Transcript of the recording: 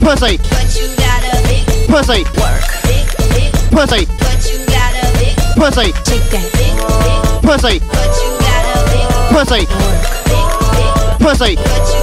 pussy, but you got a big pussy, work. Big, big, pussy, but you got a big pussy, shake that big, big, pussy, but you got a big pussy, work. Big, big, pussy, but you